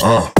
Uh.